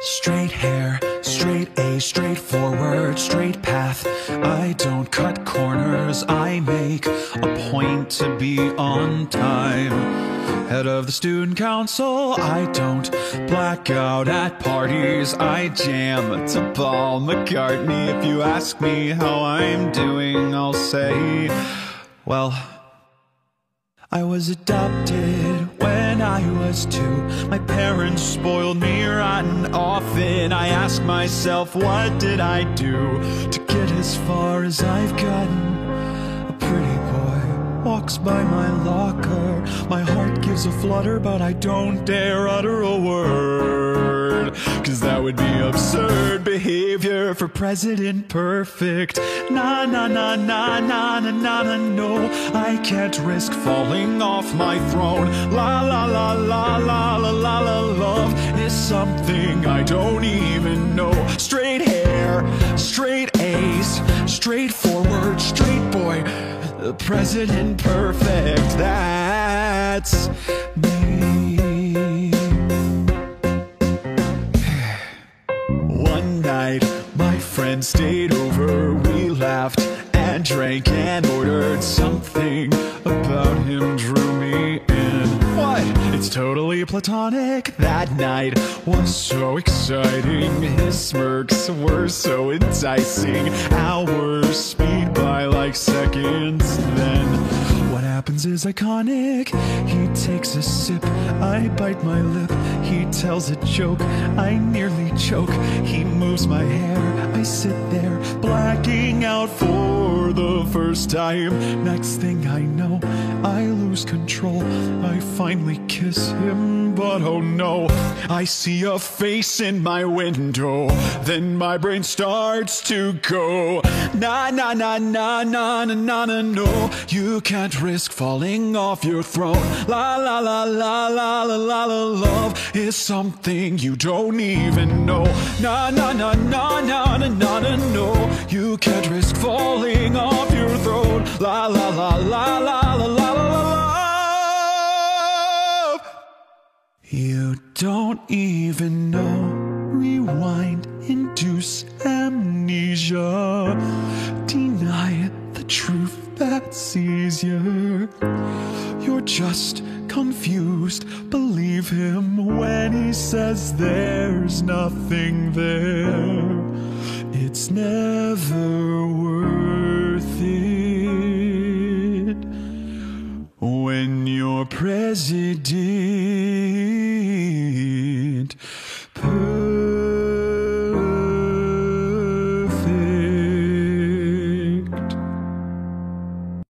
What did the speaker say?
Straight hair, straight A, straightforward, straight path. I don't cut corners, I make a point to be on time. Head of the student council, I don't black out at parties. I jam to Paul McCartney. If you ask me how I'm doing, I'll say, well, I was adopted I was two. My parents spoiled me rotten often. I ask myself, what did I do to get as far as I've gotten? Walks by my locker. My heart gives a flutter, but I don't dare utter a word. Cause that would be absurd behavior for President Perfect. Nah, nah, nah, nah, nah, nah, nah, nah, no. I can't risk falling off my throne. La, la, la, la, la, la, la, la, love is something I don't even know. Straight hair, straight A's, straightforward, straight boy. The President Perfect, that's me. One night, my friend stayed over. We laughed and drank and ordered something about him drew me in. What? It's totally platonic. That night was so exciting. His smirks were so enticing. Hours speed by like seconds. Then what happens is iconic. He takes a sip, I bite my lip. He tells a joke, I nearly choke. He moves my hair, I sit there, blacking out for the first time. Next thing I know, I lose control. I finally kiss him, but oh no, I see a face in my window. Then my brain starts to go. Nah, nah, nah, nah, nah, nah, nah, nah, no. You can't risk falling off your throne. La, la, la, la, la, la, la, la, love is something you don't even know. Nah, nah, nah, nah, nah, nah, nah, no. Don't even know. Rewind, induce amnesia. Deny the truth that's easier. You're just confused. Believe him when he says there's nothing there. It's never worth it when you're president Kind